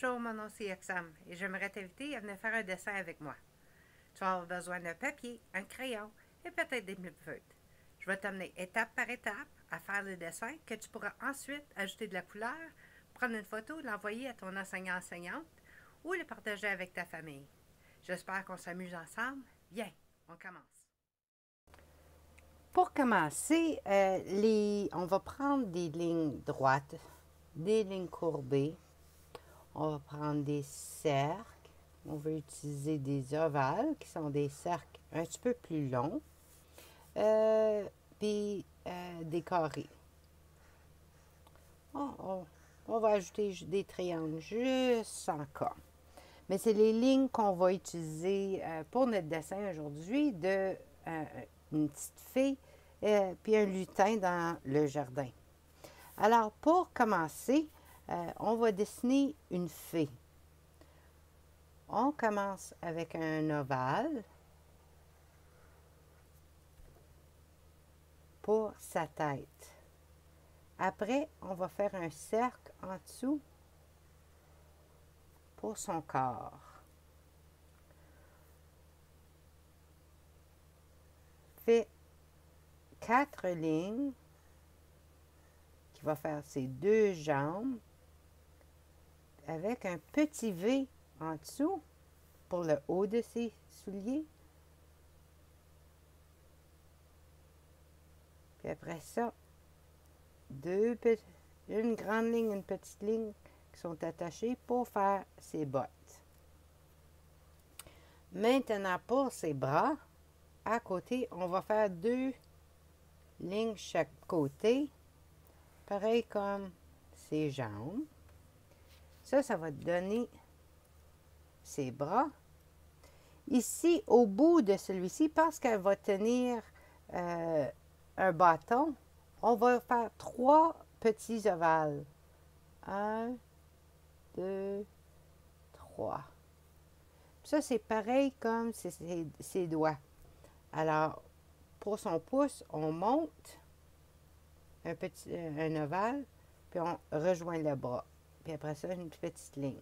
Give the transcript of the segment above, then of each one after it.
Bonjour, mon nom c'est Axam et j'aimerais t'inviter à venir faire un dessin avec moi. Tu vas avoir besoin d'un papier, un crayon et peut-être des feutres. Je vais t'amener étape par étape à faire le dessin que tu pourras ensuite ajouter de la couleur, prendre une photo, l'envoyer à ton enseignant-enseignante ou le partager avec ta famille. J'espère qu'on s'amuse ensemble. Bien, on commence. Pour commencer, euh, on va prendre des lignes droites, des lignes courbées. On va prendre des cercles. On va utiliser des ovales qui sont des cercles un petit peu plus longs. Euh, puis euh, des carrés. Oh, on va ajouter des triangles juste encore. Mais c'est les lignes qu'on va utiliser pour notre dessin aujourd'hui de une petite fée et puis un lutin dans le jardin. Alors, pour commencer, on va dessiner une fée. On commence avec un ovale. pour sa tête. Après, on va faire un cercle en dessous pour son corps. Fait quatre lignes qui va faire ses deux jambes avec un petit V en dessous pour le haut de ses souliers. Puis après ça, deux une grande ligne, une petite ligne qui sont attachées pour faire ses bottes. Maintenant, pour ses bras, à côté, on va faire deux lignes chaque côté, pareil comme ses jambes. Ça, ça va donner ses bras. Ici, au bout de celui-ci, parce qu'elle va tenir euh, un bâton, on va faire trois petits ovales. Un, deux, trois. Ça, c'est pareil comme ses, doigts. Alors, pour son pouce, on monte un, petit, un ovale, puis on rejoint le bras. Puis après ça, une petite ligne.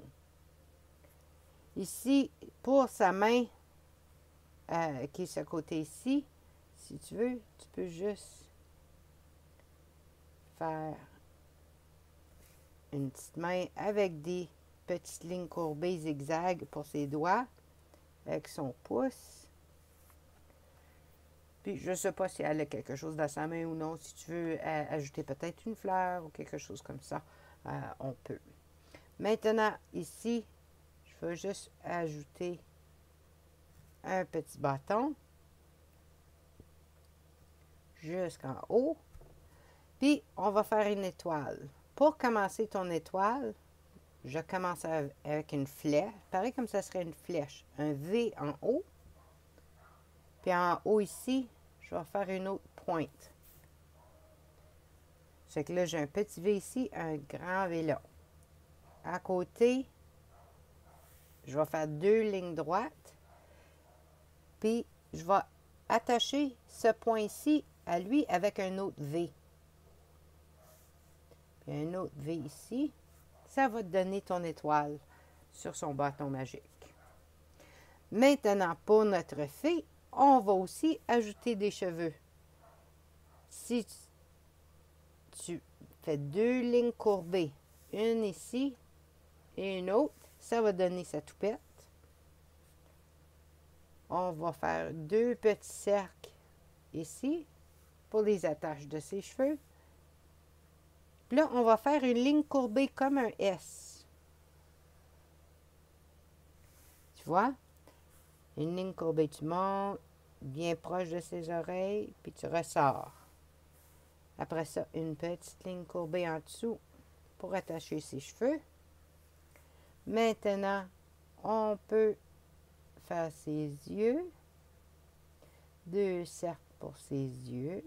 Ici, pour sa main, euh, qui est ce côté ici, si tu veux, tu peux juste faire une petite main avec des petites lignes courbées zigzag pour ses doigts, avec son pouce. Puis, je ne sais pas si elle a quelque chose dans sa main ou non. Si tu veux euh, ajouter peut-être une fleur ou quelque chose comme ça, euh, on peut. Maintenant, ici, je veux juste ajouter un petit bâton jusqu'en haut. Puis, on va faire une étoile. Pour commencer ton étoile, je commence avec une flèche. Pareil comme ça serait une flèche. Un V en haut. Puis en haut ici, je vais faire une autre pointe. C'est que là, j'ai un petit V ici, un grand V là. À côté, je vais faire deux lignes droites. Puis, je vais attacher ce point-ci à lui avec un autre V. Puis un autre V ici. Ça va te donner ton étoile sur son bâton magique. Maintenant, pour notre fée, on va aussi ajouter des cheveux. Si tu fais deux lignes courbées, une ici et une autre, ça va donner sa toupette. On va faire deux petits cercles ici pour les attaches de ses cheveux. là, on va faire une ligne courbée comme un S. Tu vois? Une ligne courbée, tu montes bien proche de ses oreilles, puis tu ressors. Après ça, une petite ligne courbée en dessous pour attacher ses cheveux. Maintenant, on peut faire ses yeux. Deux cercles pour ses yeux.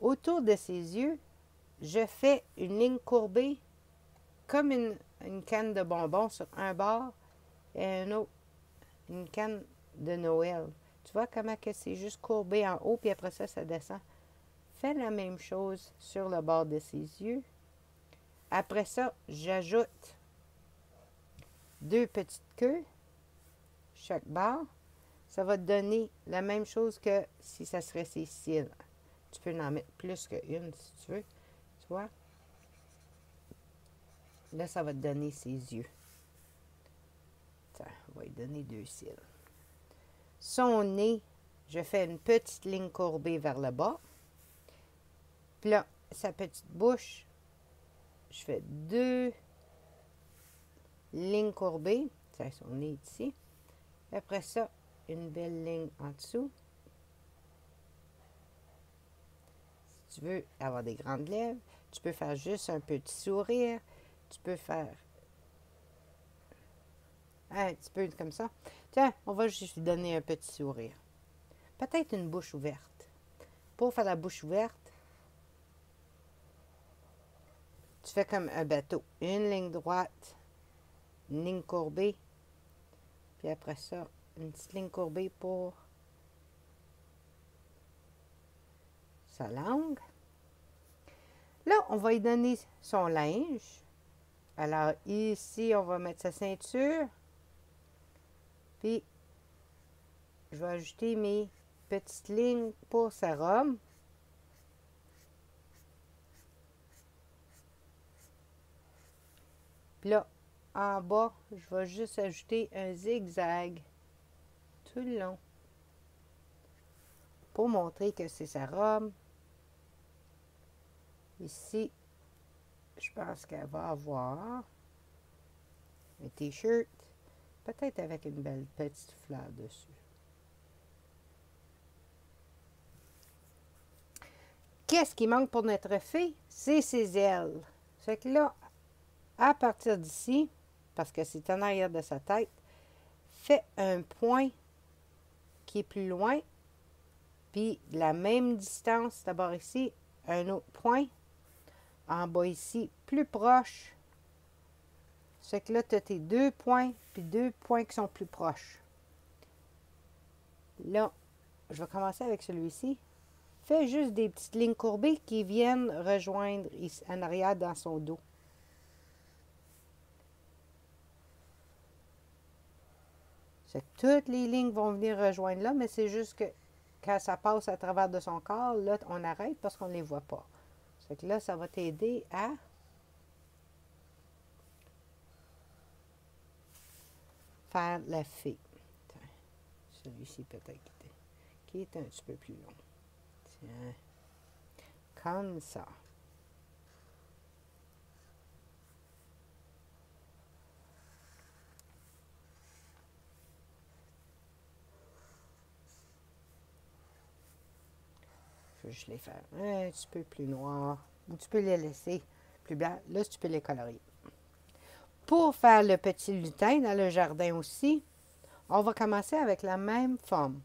Autour de ses yeux, je fais une ligne courbée comme une, canne de bonbons sur un bord et un autre, une canne de Noël. Tu vois comment que c'est juste courbé en haut, puis après ça, ça descend. Fais la même chose sur le bord de ses yeux. Après ça, j'ajoute deux petites queues, chaque barre. Ça va te donner la même chose que si ça serait ses cils. Tu peux en mettre plus qu'une si tu veux. Tu vois? Là, ça va te donner ses yeux. On va lui donner deux cils. Son nez, je fais une petite ligne courbée vers le bas. Puis là, sa petite bouche, je fais deux lignes courbées. Ça, son nez ici. Après ça, une belle ligne en dessous. Si tu veux avoir des grandes lèvres, tu peux faire juste un petit sourire. Tu peux faire un petit peu comme ça. Tiens, on va juste lui donner un petit sourire. Peut-être une bouche ouverte. Pour faire la bouche ouverte, tu fais comme un bateau. Une ligne droite, une ligne courbée, puis après ça, une petite ligne courbée pour sa langue. Là, on va lui donner son linge. Alors ici, on va mettre sa ceinture. Puis, je vais ajouter mes petites lignes pour sa robe. Puis là, en bas, je vais juste ajouter un zigzag tout le long pour montrer que c'est sa robe. Ici, je pense qu'elle va avoir un t-shirt Peut-être avec une belle petite fleur dessus. Qu'est-ce qui manque pour notre fée? C'est ses ailes. Fait que là, à partir d'ici, parce que c'est en arrière de sa tête, fais un point qui est plus loin, puis la même distance, d'abord ici, un autre point, en bas ici, plus proche, c'est que là, tu as tes deux points, puis deux points qui sont plus proches. Là, je vais commencer avec celui-ci. Fais juste des petites lignes courbées qui viennent rejoindre en arrière dans son dos. C'est que toutes les lignes vont venir rejoindre là, mais c'est juste que quand ça passe à travers de son corps, là, on arrête parce qu'on ne les voit pas. C'est que là, ça va t'aider à faire la fée. Celui-ci peut-être qui est un petit peu plus long. Tiens. Comme ça. Je vais les faire un petit peu plus noirs. Ou tu peux les laisser plus blancs. Là, tu peux les colorier. Pour faire le petit lutin dans le jardin aussi, on va commencer avec la même forme.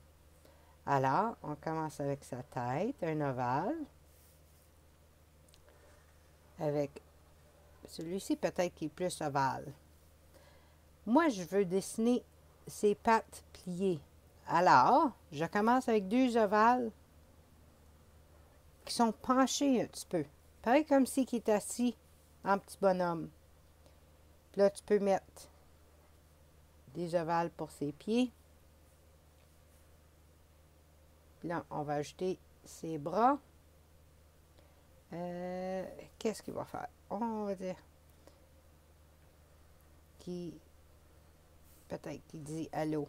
Alors, on commence avec sa tête, un ovale. Avec celui-ci peut-être qui est plus ovale. Moi, je veux dessiner ses pattes pliées. Alors, je commence avec deux ovales qui sont penchés un petit peu. Pareil comme si qui est assis en petit bonhomme. Là, tu peux mettre des ovales pour ses pieds. Là, on va ajouter ses bras. Euh, qu'est-ce qu'il va faire? On va dire qui peut-être qui dit allô.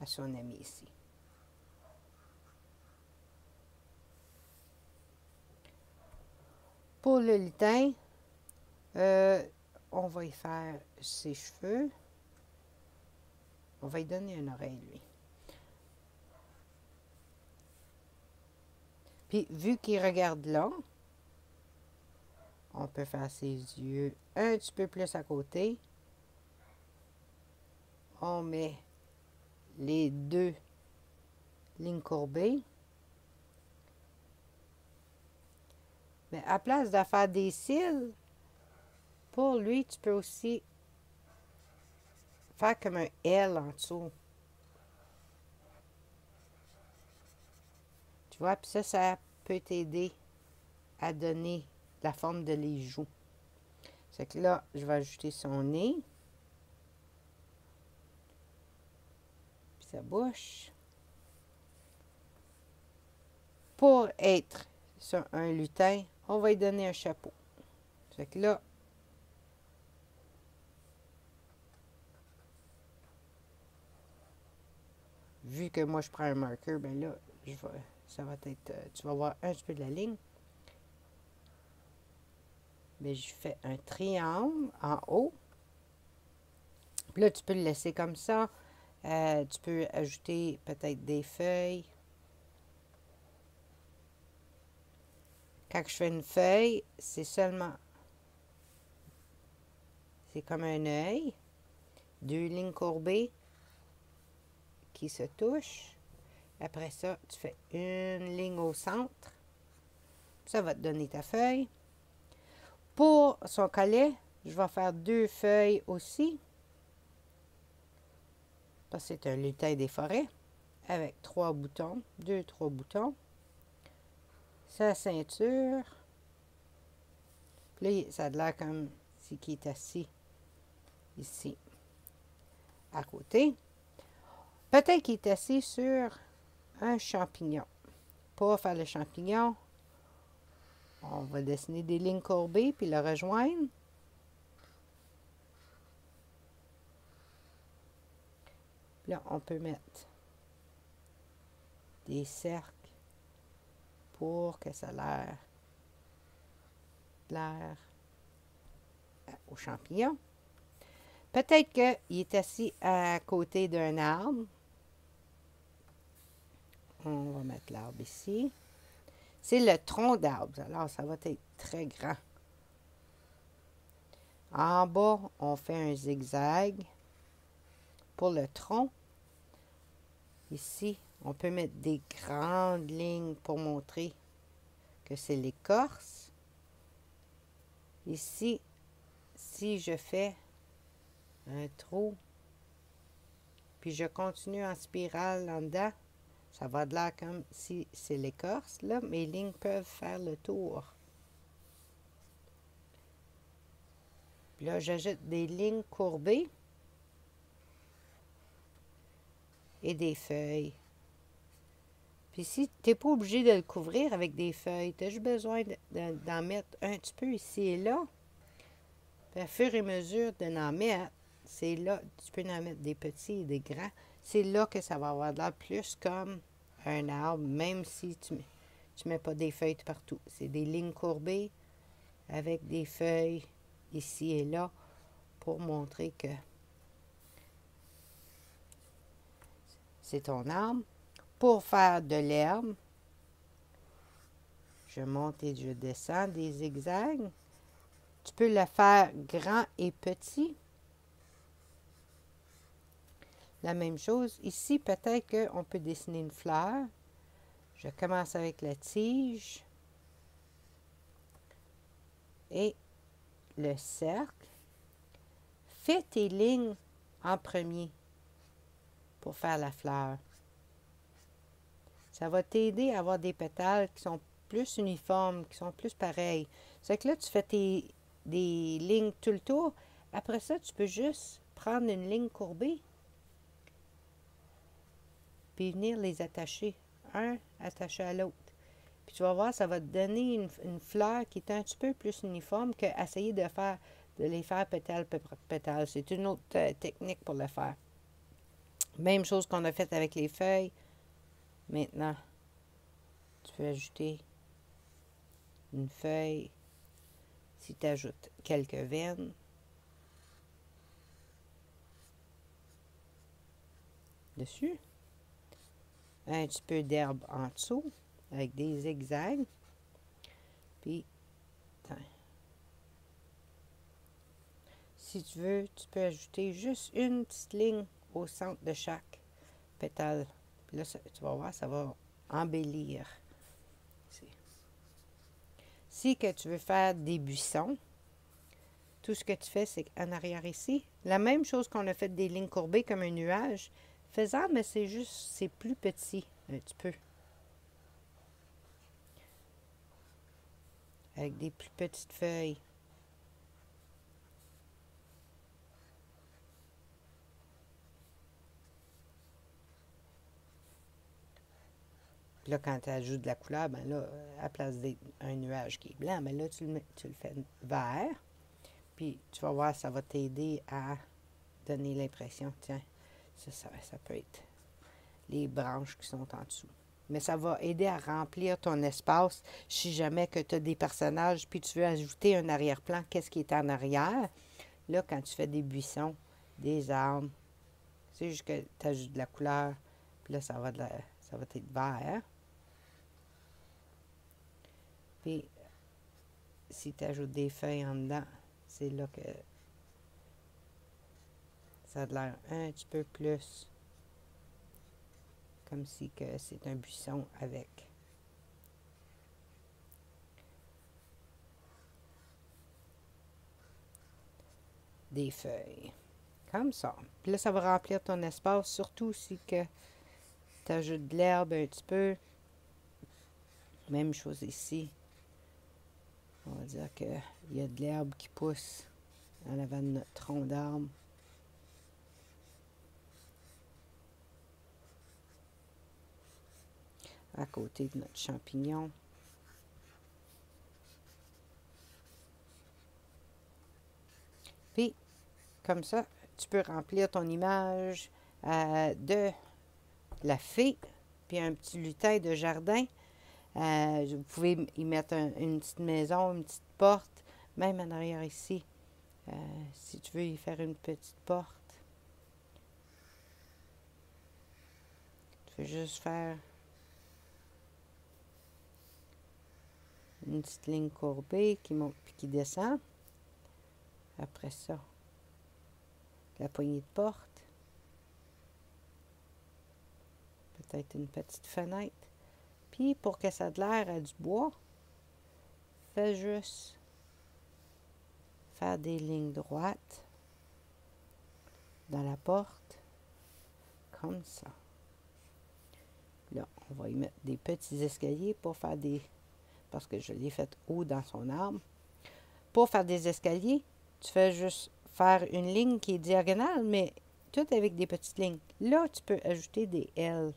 à son ami ici. Pour le lutin, euh, on va y faire ses cheveux. On va y donner une oreille, lui. Puis, vu qu'il regarde là, on peut faire ses yeux un petit peu plus à côté. On met les deux lignes courbées. Mais à place de faire des cils, Pour lui, tu peux aussi faire comme un L en dessous. Tu vois, puis ça, ça peut t'aider à donner la forme de les joues. C'est que là, je vais ajouter son nez. Puis sa bouche. Pour être sur un lutin, on va lui donner un chapeau. C'est que là, vu que moi je prends un marqueur, ben là, je vais, ça va être, euh, tu vas voir un petit peu de la ligne. Mais je fais un triangle en haut. Puis là, tu peux le laisser comme ça. Euh, tu peux ajouter peut-être des feuilles. Quand je fais une feuille, c'est seulement... C'est comme un œil. Deux lignes courbées qui se touchent. Après ça, tu fais une ligne au centre. Ça va te donner ta feuille. Pour son collet, je vais faire deux feuilles aussi. c'est un lutin des forêts avec trois boutons, deux, trois boutons. Sa ceinture. Puis là, ça a l'air comme si qui est assis ici à côté. Peut-être qu'il est assis sur un champignon. Pour faire le champignon, on va dessiner des lignes courbées puis le rejoindre. là, on peut mettre des cercles pour que ça l'air l'air au champignon. Peut-être qu'il est assis à côté d'un arbre. On va mettre l'arbre ici. C'est le tronc d'arbre. Alors, ça va être très grand. En bas, on fait un zigzag pour le tronc. Ici, on peut mettre des grandes lignes pour montrer que c'est l'écorce. Ici, si je fais un trou, puis je continue en spirale en dedans, ça va de là comme si c'est l'écorce. Là, mes lignes peuvent faire le tour. Puis là, j'ajoute des lignes courbées et des feuilles. Puis si tu n'es pas obligé de le couvrir avec des feuilles, tu as juste besoin d'en mettre un petit peu ici et là. Puis à fur et mesure de n'en mettre, c'est là, tu peux en mettre des petits et des grands c'est là que ça va avoir l'air plus comme un arbre, même si tu mets, tu mets pas des feuilles partout. C'est des lignes courbées avec des feuilles ici et là pour montrer que c'est ton arbre. Pour faire de l'herbe, je monte et je descends des zigzags. Tu peux le faire grand et petit. La même chose, ici, peut-être qu'on peut dessiner une fleur. Je commence avec la tige et le cercle. Fais tes lignes en premier pour faire la fleur. Ça va t'aider à avoir des pétales qui sont plus uniformes, qui sont plus pareils. C'est que là, tu fais tes, des lignes tout le tour. Après ça, tu peux juste prendre une ligne courbée puis venir les attacher, un attaché à l'autre. Puis tu vas voir, ça va te donner une, fleur qui est un petit peu plus uniforme qu'essayer de faire de les faire pétale pétale. C'est une autre euh, technique pour le faire. Même chose qu'on a fait avec les feuilles. Maintenant, tu peux ajouter une feuille. Si tu ajoutes quelques veines, dessus un petit peu d'herbe en dessous avec des zigzags. Puis, si tu veux, tu peux ajouter juste une petite ligne au centre de chaque pétale. Là, tu vas voir, ça va embellir. Si que tu veux faire des buissons, tout ce que tu fais, c'est en arrière ici. La même chose qu'on a fait des lignes courbées comme un nuage. Faisant, mais c'est juste, c'est plus petit un petit peu. Avec des plus petites feuilles. Puis là, quand tu ajoutes de la couleur, ben là, à place d'un nuage qui est blanc, ben là, tu le, tu le fais vert. Puis tu vas voir, ça va t'aider à donner l'impression, tiens, ça, ça, ça peut être les branches qui sont en dessous. Mais ça va aider à remplir ton espace si jamais que tu as des personnages, puis tu veux ajouter un arrière-plan, qu'est-ce qui est en arrière? Là, quand tu fais des buissons, des arbres, c'est juste que tu ajoutes de la couleur, puis là, ça va, de ça va être vert. Puis, si tu ajoutes des feuilles en dedans, c'est là que ça a l'air un petit peu plus comme si que c'est un buisson avec des feuilles. Comme ça. Puis là, ça va remplir ton espace, surtout si que tu ajoutes de l'herbe un petit peu. Même chose ici. On va dire qu'il y a de l'herbe qui pousse en avant de notre tronc d'arbre. à côté de notre champignon. Puis, comme ça, tu peux remplir ton image euh, de la fée, puis un petit lutin de jardin. Euh, vous pouvez y mettre une petite maison, une petite porte, même en arrière ici, euh, si tu veux y faire une petite porte. Tu veux juste faire une petite ligne courbée qui monte puis qui descend. Après ça, la poignée de porte. Peut-être une petite fenêtre. Puis pour que ça ait l'air à du bois, fais juste faire des lignes droites dans la porte, comme ça. Là, on va y mettre des petits escaliers pour faire des parce que je l'ai fait haut dans son arbre. Pour faire des escaliers, tu fais juste faire une ligne qui est diagonale, mais tout avec des petites lignes. Là, tu peux ajouter des L.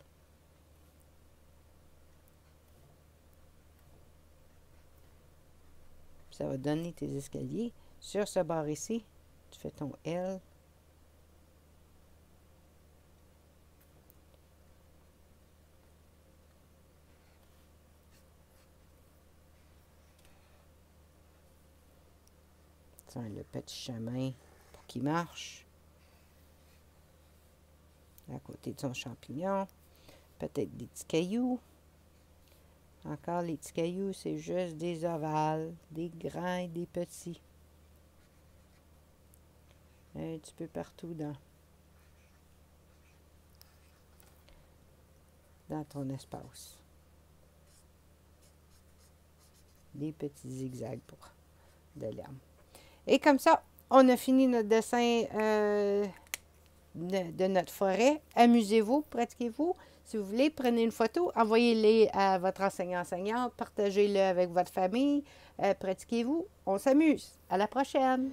Ça va donner tes escaliers. Sur ce bord ici, tu fais ton L. le petit chemin pour qu'il marche. À côté de son champignon. Peut-être des petits cailloux. Encore les petits cailloux, c'est juste des ovales, des grands et des petits. Un petit peu partout dans, dans ton espace. Des petits zigzags pour de l'herbe. Et comme ça, on a fini notre dessin euh, de, notre forêt. Amusez-vous, pratiquez-vous. Si vous voulez, prenez une photo, envoyez-les à votre enseignant-enseignante, partagez-le avec votre famille, euh, pratiquez-vous. On s'amuse. À la prochaine!